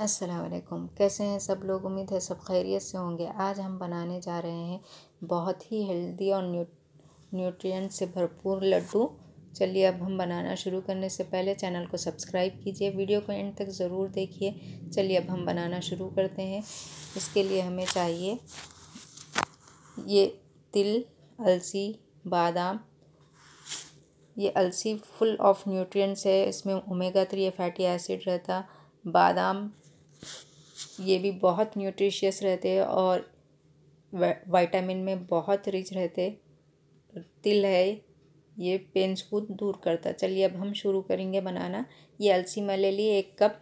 असलकुम कैसे हैं सब लोग? उम्मीद है सब खैरियत से होंगे। आज हम बनाने जा रहे हैं बहुत ही हेल्दी और न्यू न्यूट्रिएंट से भरपूर लड्डू। चलिए अब हम बनाना शुरू करने से पहले चैनल को सब्सक्राइब कीजिए। वीडियो को एंड तक ज़रूर देखिए। चलिए अब हम बनाना शुरू करते हैं। इसके लिए हमें चाहिए ये तिल, अलसी, बादाम। ये अलसी फुल ऑफ़ न्यूट्रिएंट्स है। इसमें ओमेगा थ्री फैटी एसिड रहता। बादाम ये भी बहुत न्यूट्रिशियस रहते हैं और वाइटामिन में बहुत रिच रहते तिल है, ये पेंस को दूर करता चलिए अब हम शुरू करेंगे बनाना। ये अलसी मैं ले ली एक कप,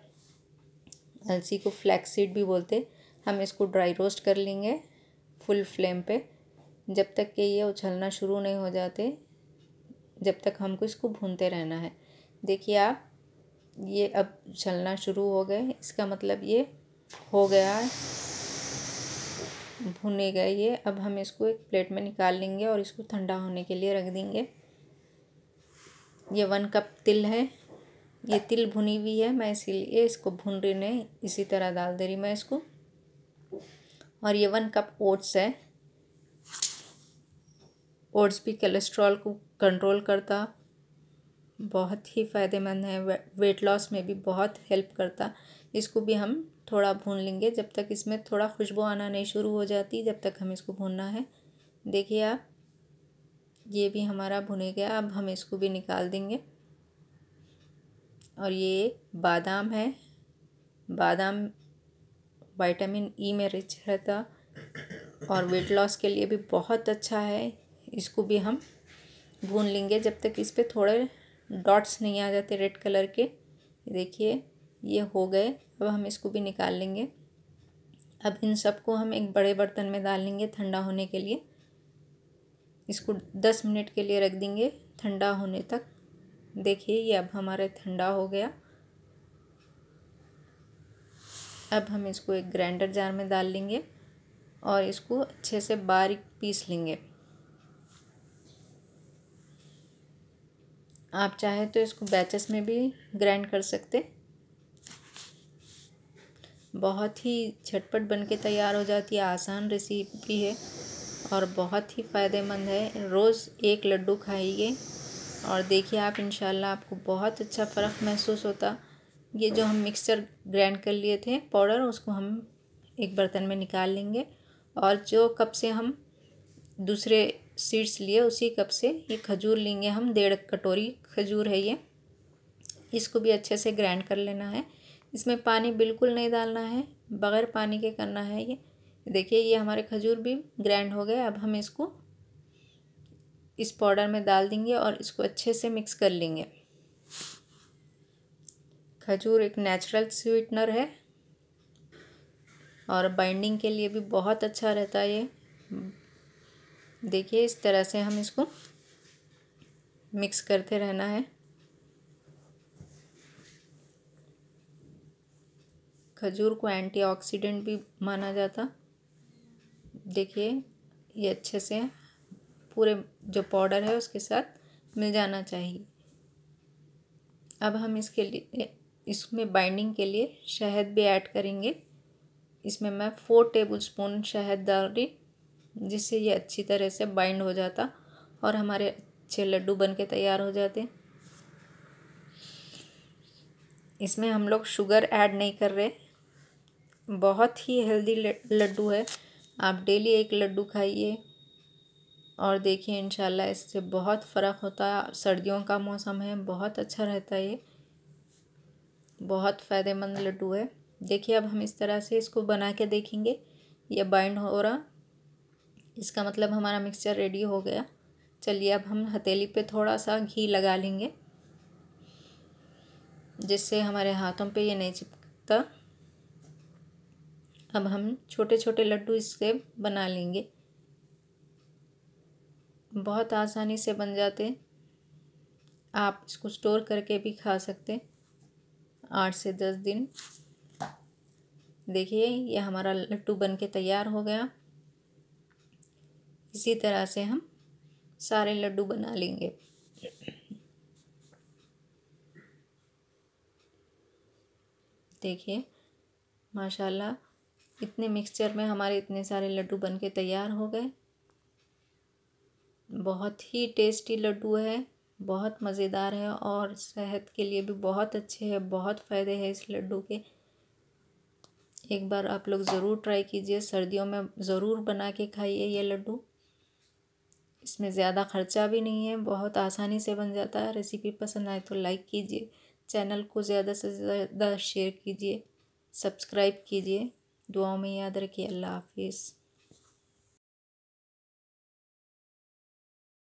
अलसी को फ्लैक्सीड भी बोलते हम इसको ड्राई रोस्ट कर लेंगे फुल फ्लेम पे। जब तक कि ये उछलना शुरू नहीं हो जाते, जब तक हमको इसको भूनते रहना है। देखिए आप, ये अब उछलना शुरू हो गए। इसका मतलब ये हो गया है। भुने गए ये। अब हम इसको एक प्लेट में निकाल लेंगे और इसको ठंडा होने के लिए रख देंगे। ये वन कप तिल है। ये तिल भुनी हुई है। मैं इसीलिए इसको भून रही नहीं इसी तरह डाल दे रही मैं इसको। और ये वन कप ओट्स है। ओट्स भी कोलेस्ट्रॉल को कंट्रोल करता। बहुत ही फ़ायदेमंद है। वेट लॉस में भी बहुत हेल्प करता। इसको भी हम थोड़ा भून लेंगे। जब तक इसमें थोड़ा खुशबू आना नहीं शुरू हो जाती, जब तक हम इसको भूनना है। देखिए आप, ये भी हमारा भुने गया। अब हम इसको भी निकाल देंगे। और ये बादाम है। बादाम विटामिन ई में रिच रहता। और वेट लॉस के लिए भी बहुत अच्छा है। इसको भी हम भून लेंगे। जब तक इस पर थोड़े डॉट्स नहीं आ जाते रेड कलर के। देखिए ये हो गए, अब हम इसको भी निकाल लेंगे। अब इन सबको हम एक बड़े बर्तन में डाल लेंगे ठंडा होने के लिए। इसको दस मिनट के लिए रख देंगे ठंडा होने तक। देखिए, ये अब हमारे ठंडा हो गया। अब हम इसको एक ग्राइंडर जार में डाल लेंगे और इसको अच्छे से बारीक पीस लेंगे। आप चाहे तो इसको बैचेस में भी ग्राइंड कर सकते बहुत ही झटपट बन के तैयार हो जाती है, आसान रेसिपी है और बहुत ही फ़ायदेमंद है। रोज़ एक लड्डू खाइए और देखिए आप, इंशाल्लाह आपको बहुत अच्छा फ़र्क महसूस होता। ये जो हम मिक्सचर ग्राइंड कर लिए थे पाउडर उसको हम एक बर्तन में निकाल लेंगे और जो कप से हम दूसरे सीड्स लिए, उसी कप से ये खजूर लेंगे हम। डेढ़ कटोरी खजूर है ये। इसको भी अच्छे से ग्राइंड कर लेना है। इसमें पानी बिल्कुल नहीं डालना है, बग़ैर पानी के करना है ये। देखिए, ये हमारे खजूर भी ग्राइंड हो गए। अब हम इसको इस पाउडर में डाल देंगे और इसको अच्छे से मिक्स कर लेंगे। खजूर एक नेचुरल स्वीटनर है और बाइंडिंग के लिए भी बहुत अच्छा रहता है ये। देखिए, इस तरह से हम इसको मिक्स करते रहना है। खजूर को एंटीऑक्सीडेंट भी माना जाता। देखिए, ये अच्छे से पूरे जो पाउडर है उसके साथ मिल जाना चाहिए। अब हम इसके लिए, इसमें बाइंडिंग के लिए शहद भी ऐड करेंगे। इसमें मैं फोर टेबल स्पून शहद डाल रही जिससे ये अच्छी तरह से बाइंड हो जाता और हमारे अच्छे लड्डू बन के तैयार हो जाते। इसमें हम लोग शुगर ऐड नहीं कर रहे। बहुत ही हेल्दी लड्डू है। आप डेली एक लड्डू खाइए और देखिए, इंशाल्लाह इससे बहुत फ़र्क होता है। सर्दियों का मौसम है, बहुत अच्छा रहता है ये। बहुत फ़ायदेमंद लड्डू है। देखिए, अब हम इस तरह से इसको बना के देखेंगे। ये बाइंड हो रहा। इसका मतलब हमारा मिक्सचर रेडी हो गया। चलिए, अब हम हथेली पे थोड़ा सा घी लगा लेंगे, जिससे हमारे हाथों पे ये नहीं चिपकता। अब हम छोटे छोटे लड्डू इसके बना लेंगे। बहुत आसानी से बन जाते आप इसको स्टोर करके भी खा सकते आठ से दस दिन। देखिए, ये हमारा लड्डू बन के तैयार हो गया। इसी तरह से हम सारे लड्डू बना लेंगे। देखिए, माशाल्लाह इतने मिक्सचर में हमारे इतने सारे लड्डू बन के तैयार हो गए। बहुत ही टेस्टी लड्डू है, बहुत मज़ेदार है और सेहत के लिए भी बहुत अच्छे हैं, बहुत फ़ायदे हैं इस लड्डू के। एक बार आप लोग ज़रूर ट्राई कीजिए, सर्दियों में ज़रूर बना के खाइए ये लड्डू। इसमें ज़्यादा ख़र्चा भी नहीं है, बहुत आसानी से बन जाता है। रेसिपी पसंद आए तो लाइक कीजिए चैनल को ज़्यादा से ज़्यादा शेयर कीजिए सब्सक्राइब कीजिए। दुआओं में याद रखिए अल्लाह हाफिज़